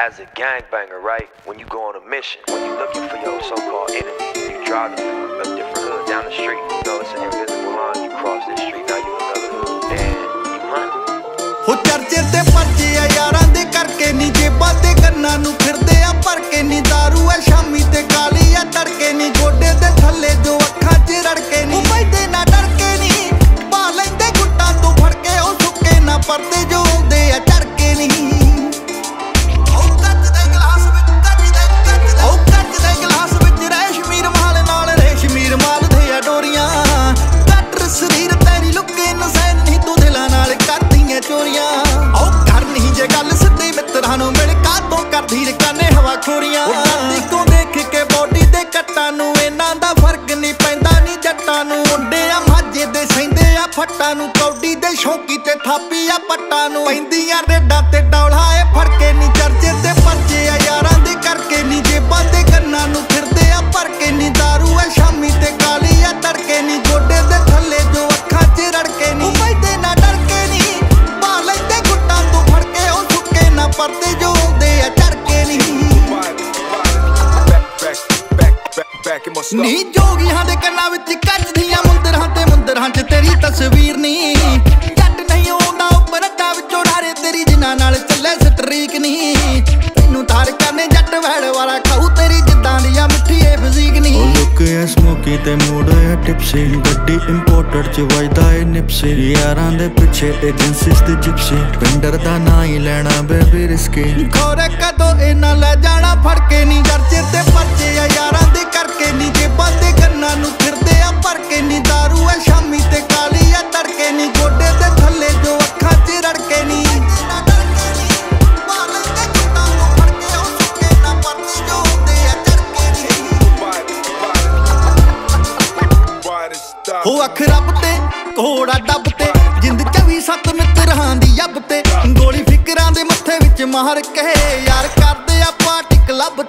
As a gangbanger, right? When you go on a mission, when you're looking for your so-called enemy, you drive through a different hood down the street. You know it's an invisible line. ਤੋਂ ਕਰਦੀ ਹਵਾ ਖੋਰੀਆਂ। ਉਹ ਕਰਦੀ ਦੇਖ ਕੇ body ਦੇ ਕੱਟਾਂ ਨੂੰ ਇਹਨਾਂ ਦਾ ਫ਼ਰਕ ਨਹੀਂ ਪੈਂਦਾ ਨਹੀਂ ਜੱਟਾਂ ਨੂੰ। ਮੁੰਡੇ ਆ ਮਾਝੇ ਦੇ ਸੈਂਦੇ ਆ ਫੱਟਾਂ ਨੂੰ। ਕੌਡੀ ਦੇ ਸ਼ੌਕੀ ਤੇ ਥਾਪੀ ਆ ਪੱਟਾਂ ਨੂੰ। ਪੈਂਦੀਆਂ ਰੇਡਾਂ ਤੇ ਡੌਲਾ ਏ ਫੜ ਕੇ ਨਹੀਂ ਚਰਚੇ ਤੇ ਪਰਚੇ ਆ। ਯਾਰਾਂ ਦੇ ਕਰਕੇ ਨਹੀਂ ਜੇਬਾਂ ਤੇ ਕੰਨਾਂ ਨੂੰ ਫਿਰਦੇ ਆ। ਭਰ ਕੇ ਨਹੀਂ दारू ਆ, ਸ਼ਾਮੀ ਤੇ ਕਾਲੀ ਆ। ਤੜਕੇ ਨਹੀਂ ਗੋਡੇ ਦੇ ਥੱਲੇ ਜੋ ਅੱਖਾਂ 'ਚ ਰੜਕੇ ਨਹੀਂ ਉਹ ਬੈਠੇ ਨਾ ਡਰ ਕੇ ਨਹੀਂ ਪਾ ਲੈਂਦੇ ਗੁੱਟਾਂ ਤੋਂ ਫੜ ਕੇ ਉਹ ਸੁੱਕੇ ਨਾ ਪਰਦੇ ਜੋ ਆਉਂਦੇ ਆ। ਨਹੀਂ। ਨੀ ਜੋਗੀਆਂ ਦੇ ਕੰਨਾਂ ਵਿੱਚ ਕੱਚਦੀਆਂ ਮੁੰਦਰਾਂ ਤੇ ਮੁੰਦਰਾਂ 'ਚ ਤੇਰੀ ਤਸਵੀਰ ਨਹੀਂ ਐ ਸਮੋਕੀ ਤੇ ਮੂਡ ਐ ਟਿਪਸੀ। ਗੱਡੀ ਇੰਪੋਰਟਡ ਚ ਵਜਦਾ ਏ ਨਿਪਸੀ। ਯਾਰਾਂ ਦੇ ਪਿੱਛੇ ਏਜੰਸੀਸ ਦੀ ਜਿਪਸੀ ਪਿੰਡਰ ਦਾ ਨਾਂ ਹੀ ਲੈਣਾ ਬੇਬੀ ਰਿਸਕੀ ਖੋਰੇ ਕਦੋਂ ਇਹਨਾਂ ਲੈ ਜਾਣਾ ਫੜ ਕੇ ਨਹੀਂ ਜਰਚੇ ਤੇ ਪਰਚੇ ਆ, ਯਾਰਾਂ ਦੇ ਕਰਕੇ ਨਹੀਂ ਜੇਬਾਂ ਉਹ ਅੱਖ ਰੱਬ ਤੇ, ਘੋੜਾ ਡੱਬ ਤੇ, ਜਿੰਦ 24 ਸੱਤ ਮਿੱਤਰਾਂ ਦੀ ਯੱਬ ਤੇ। ਗੋਲੀ ਫਿਕਰਾਂ ਦੇ ਮੱਥੇ ਵਿੱਚ ਮਾਰ ਕੇ ਯਾਰ ਕਰਦੇ ਆ ਪਾਰਟੀ ਲੱਭ